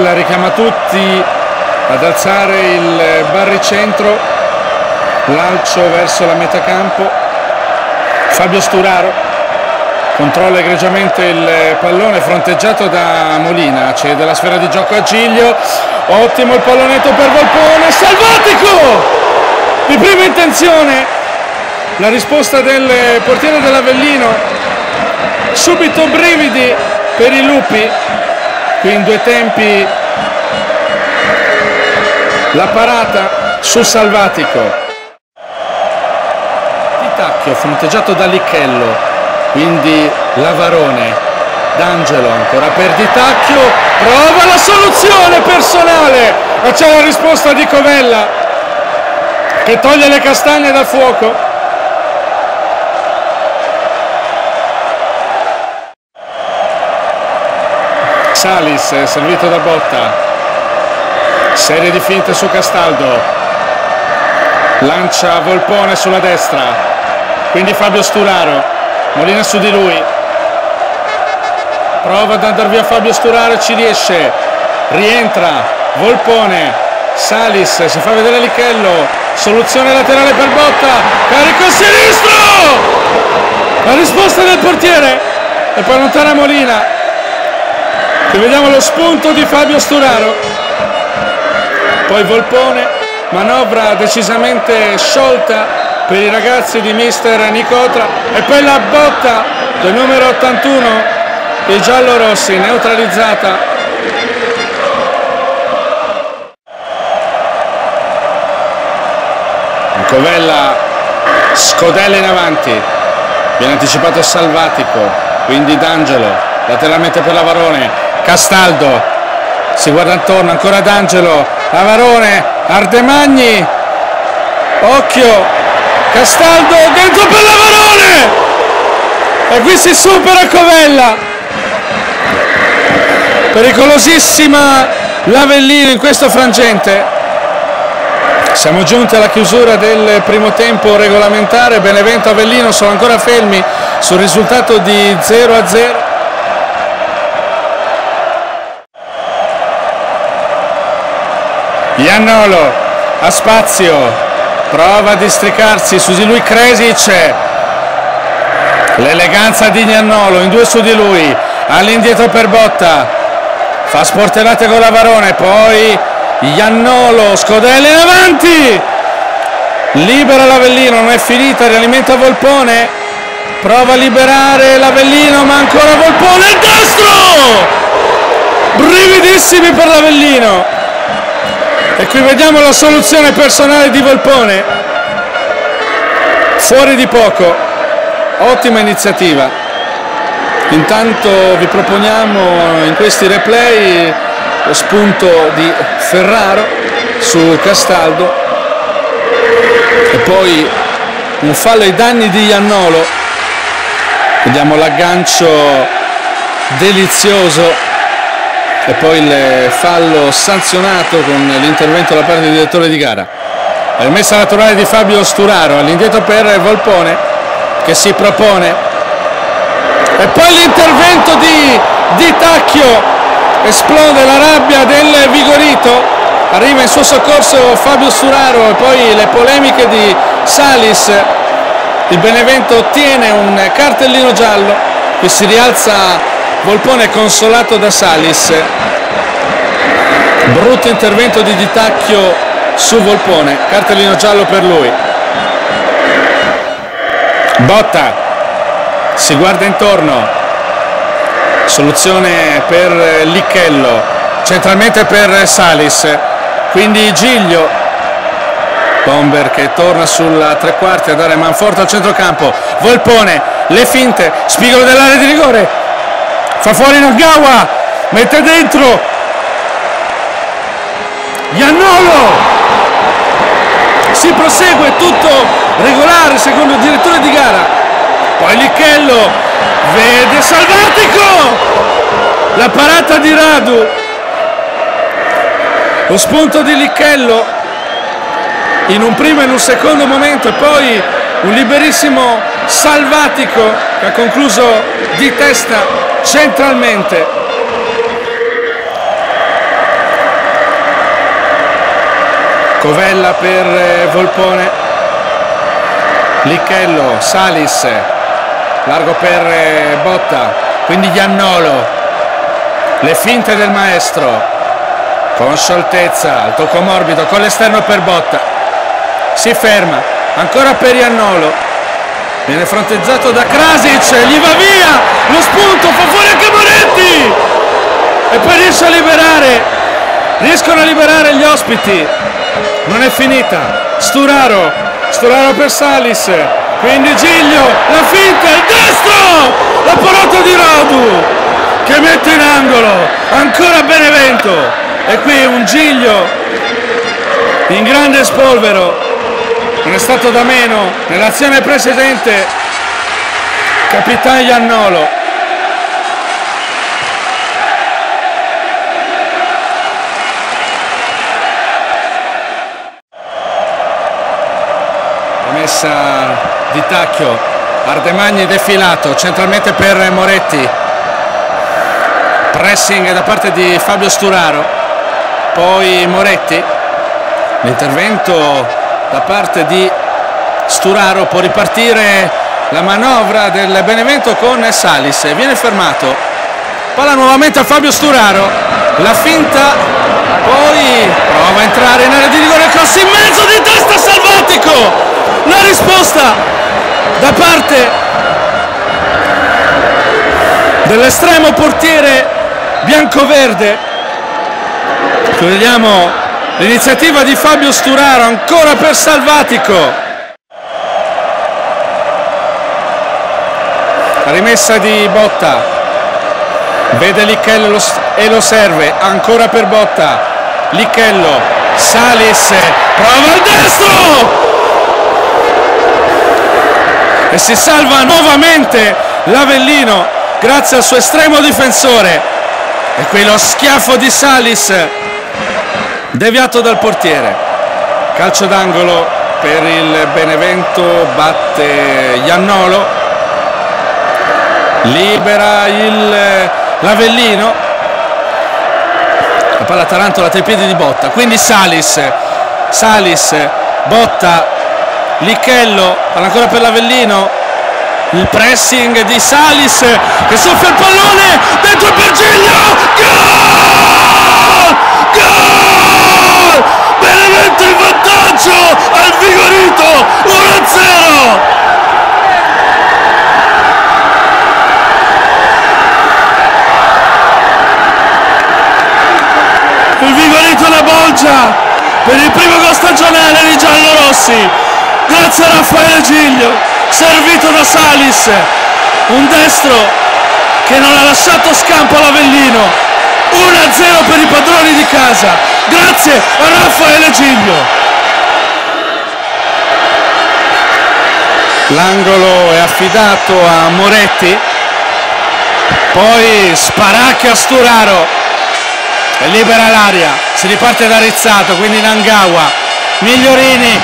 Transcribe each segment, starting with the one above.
Covella richiama tutti ad alzare il barricentro, l'alcio verso la metà campo, Fabio Sturaro controlla egregiamente il pallone fronteggiato da Molina, cede la sfera di gioco a Giglio, ottimo il pallonetto per Volpone, salvatico! Di prima intenzione la risposta del portiere dell'Avellino, subito brividi per i lupi, qui in due tempi la parata sul salvatico. Di Tacchio fronteggiato da Licchello quindi Lavarone D'Angelo ancora per Di Tacchio prova la soluzione personale c'è la risposta di Covella che toglie le castagne dal fuoco Salis servito da Botta. Serie di finte su Castaldo. Lancia Volpone sulla destra. Quindi Fabio Sturaro. Molina su di lui. Prova ad andare via Fabio Sturaro ci riesce. Rientra Volpone. Salis si fa vedere Lichello. Soluzione laterale per Botta. Carico sinistro! La risposta del portiere. E poi allontana Molina qui vediamo lo spunto di Fabio Sturaro. Poi Volpone manovra decisamente sciolta per i ragazzi di mister Nicotra. E poi la botta del numero 81 dei giallorossi neutralizzata. Covella scodella in avanti. Viene anticipato Salvatico quindi D'Angelo lateralmente per Lavarone Castaldo si guarda intorno ancora D'Angelo Lavarone Ardemagni occhio Castaldo dentro per Lavarone! E qui si supera Covella. Pericolosissima l'Avellino in questo frangente. Siamo giunti alla chiusura del primo tempo regolamentare. Benevento Avellino sono ancora fermi sul risultato di 0 a 0 Iannolo a spazio. Prova a districarsi. Su di lui Kresic. L'eleganza di Iannolo in due su di lui. All'indietro per Botta. Fa sportellate con la Varone poi Iannolo scodella in avanti. Libera l'Avellino non è finita rialimenta Volpone. Prova a liberare l'Avellino ma ancora Volpone il destro! Brividissimi per l'Avellino e qui vediamo la soluzione personale di Volpone. Fuori di poco. Ottima iniziativa. Intanto vi proponiamo in questi replay lo spunto di Ferraro su Castaldo e poi un fallo ai danni di Iannolo. Vediamo l'aggancio delizioso e poi il fallo sanzionato con l'intervento da parte del direttore di gara. Rimessa naturale di Fabio Sturaro all'indietro per Volpone che si propone. E poi l'intervento di, di Tacchio. Esplode la rabbia del Vigorito. Arriva in suo soccorso Fabio Sturaro e poi le polemiche di Salis. Il Benevento ottiene un cartellino giallo che si rialza Volpone consolato da Salis. Brutto intervento di Ditacchio su Volpone. Cartellino giallo per lui. Botta. Si guarda intorno. Soluzione per Licchello centralmente per Salis. Quindi Giglio. Bomber che torna sulla tre quarti a dare manforte al centrocampo. Volpone le finte spigolo dell'area di rigore fa fuori Nagawa mette dentro. Iannolo! Si prosegue tutto regolare secondo il direttore di gara. Poi Lichello vede Salvatico! La parata di Radu. Lo spunto di Lichello. In un primo e in un secondo momento e poi un liberissimo Salvatico che ha concluso di testa centralmente. Covella per eh, Volpone, Licchello, Salis, largo per eh, Botta, quindi Giannolo, le finte del maestro, con scioltezza, al tocco morbido, con l'esterno per Botta, si ferma, ancora per Giannolo, viene fronteggiato da Krasic gli va via lo spunto fa fuori anche Moretti! E poi riesce a liberare riescono a liberare gli ospiti. Non è finita. Sturaro Sturaro per Salis quindi Giglio la finta il destro! La parata di Rodu che mette in angolo ancora Benevento. E qui un Giglio in grande spolvero non è stato da meno. Nell'azione precedente capitano Iannolo. Messa di Tacchio. Ardemagni defilato centralmente per Moretti. Pressing da parte di Fabio Sturaro. Poi Moretti. L'intervento da parte di Sturaro può ripartire la manovra del Benevento con Salis. Viene fermato. Palla nuovamente a Fabio Sturaro. La finta poi prova a entrare in area di rigore cross in mezzo di testa salvatico la risposta da parte dell'estremo portiere biancoverde. Vediamo l'iniziativa di Fabio Sturaro ancora per Salvatico. La rimessa di Botta. Vede Lichello e lo serve ancora per Botta. Lichello Salis prova il destro! E si salva nuovamente l'Avellino grazie al suo estremo difensore. E qui lo schiaffo di Salis deviato dal portiere. Calcio d'angolo per il Benevento batte Iannolo. Libera l'Avellino. La palla tarantola tra i piedi di Botta. Quindi Salis Salis Botta Lichello, palla ancora per l'Avellino, il pressing di Salis che soffia il pallone dentro per Giglio, gol! Gol! Benevento in vantaggio al Vigorito, 1-0! Il Vigorito la bolgia per il primo gol stagionale di Giallo Rossi grazie a Raffaele Giglio servito da Salis un destro che non ha lasciato scampo all'Avellino 1-0 per i padroni di casa. Grazie a Raffaele Giglio. L'angolo è affidato a Moretti. Poi Sparacchia Sturaro. E libera l'aria. Si riparte da Rizzato quindi Nangawa. Migliorini.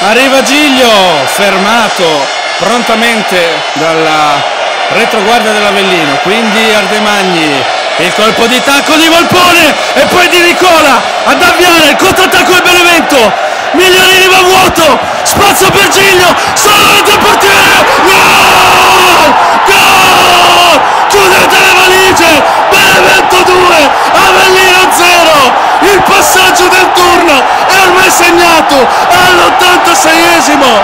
Arriva Giglio fermato prontamente dalla retroguardia dell'Avellino. Quindi Ardemagni il colpo di tacco di Volpone e poi di Nicola ad avviare il controattacco del Benevento. Migliorini va vuoto spazio per Giglio solo dentro il portiere gol gol chiudete le valigie Benevento 2 Avellino 0 il passaggio del turno è ormai segnato all'86esimo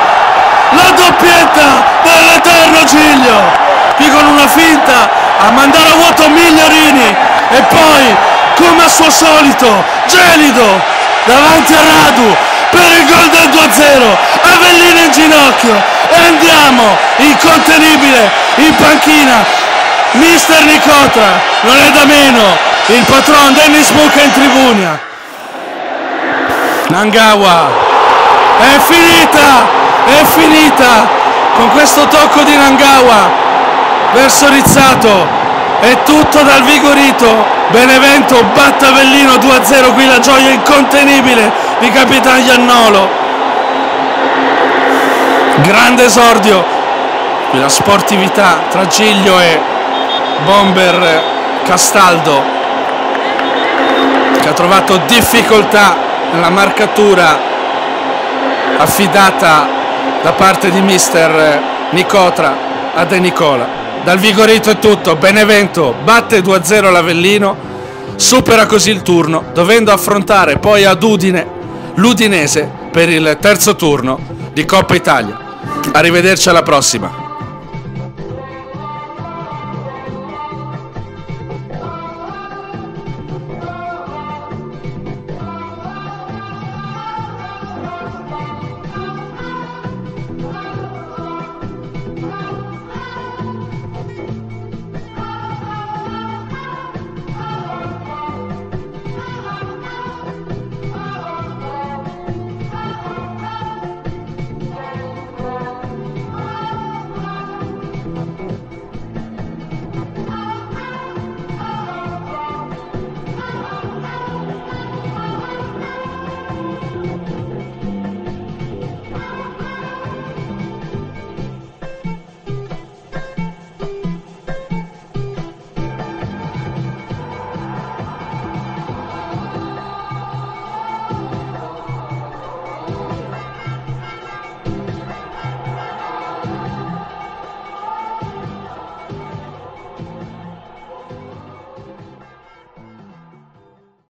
la doppietta dell'eterno Giglio qui con una finta a mandare a vuoto Migliorini e poi come al suo solito gelido davanti a Radu per il gol del 2-0 Avellino in ginocchio. E andiamo incontenibile in panchina. Mister Nicotra non è da meno il patron Dennis Buca in tribuna. Nangawa è finita è finita. Con questo tocco di Nangawa verso Rizzato è tutto dal Vigorito. Benevento batte Avellino 2-0 qui la gioia incontenibile di Capitano Iannolo. Grande esordio. Qui la sportività tra Giglio e Bomber Castaldo che ha trovato difficoltà nella marcatura affidata da parte di mister Nicotra a De Nicola. Dal Vigorito è tutto, Benevento batte 2-0 l'Avellino, supera così il turno, dovendo affrontare poi ad Udine l'Udinese per il terzo turno di Coppa Italia. Arrivederci alla prossima.